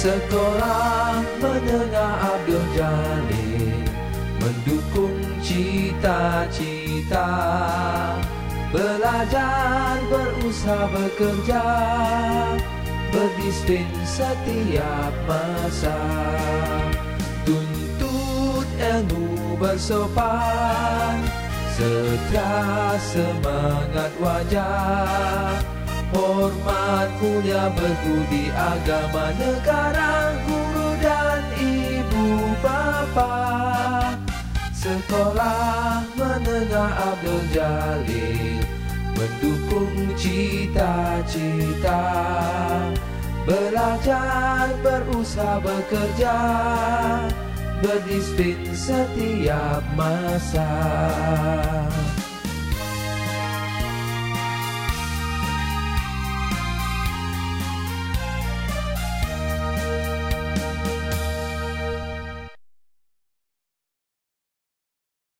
Sekolah menengah Abdul Jalil Mendukung cita-cita. Belajar, berusaha, bekerja Berdisiplin setiap masa. Tuntut ilmu bersopan Setia semangat wajah mulia berbudi agama negara Guru dan ibu bapa. Sekolah menengah Abdul Jalil Mendukung cita-cita. Belajar, berusaha, bekerja Berdisiplin setiap masa